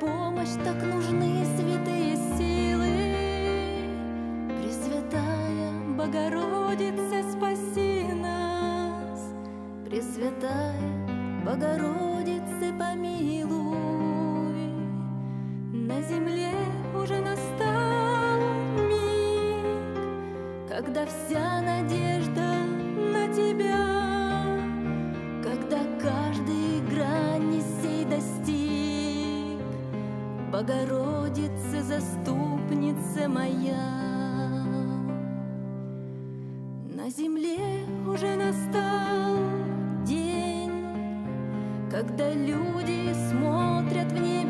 помощь так нужны святые силы. Пресвятая Богородица, спаси нас. Пресвятая Богородица, помилуй. На земле уже настал миг, когда вся надежда Богородица, заступница моя. На земле уже настал день, когда люди смотрят в небеса